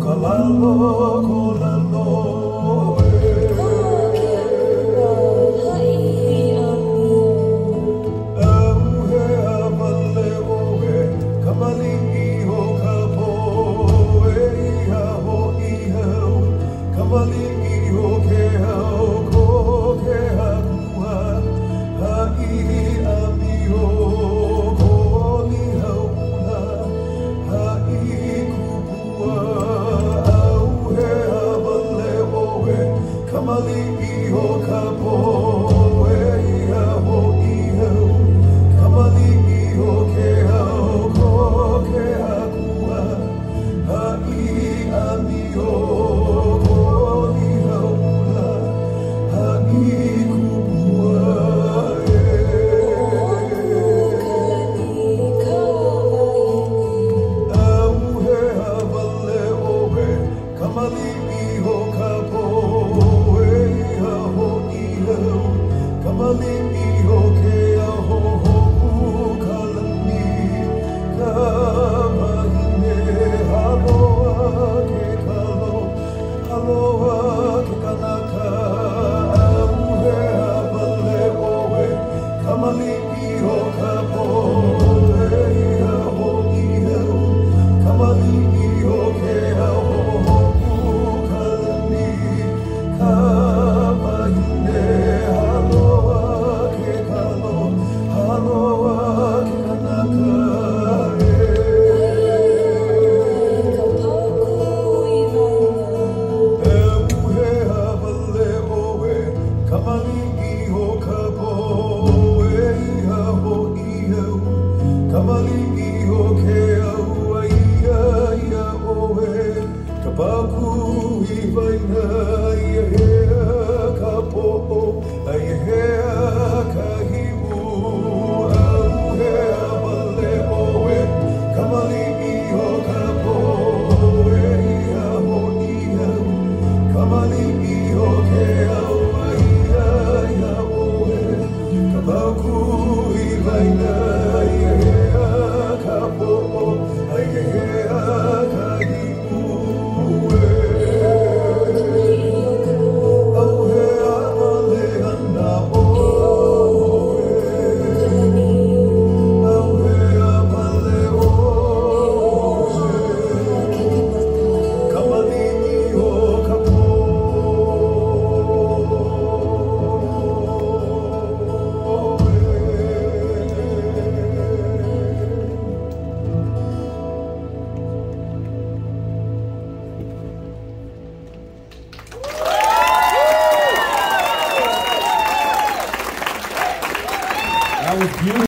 Coca-Cola, Holy Spirit. above. beautiful.